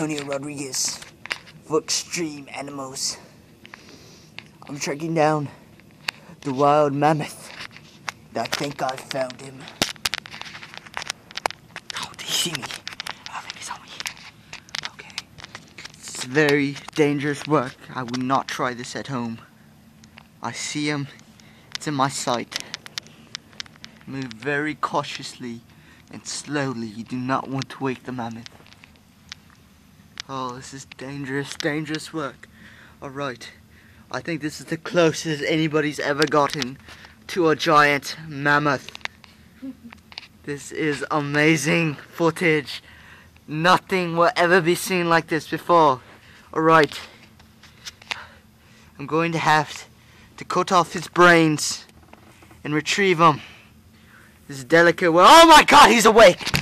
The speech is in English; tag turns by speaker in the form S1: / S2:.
S1: Antonio Rodriguez for Extreme Animals. I'm tracking down the wild mammoth. I think I found him. Oh, did he see me? I think he saw me. Okay. It's very dangerous work. I would not try this at home. I see him. It's in my sight. Move very cautiously and slowly. You do not want to wake the mammoth. Oh, this is dangerous, dangerous work. Alright. I think this is the closest anybody's ever gotten to a giant mammoth. This is amazing footage. Nothing will ever be seen like this before. Alright. I'm going to have to cut off his brains and retrieve them. This is delicate work. Oh my god, he's awake!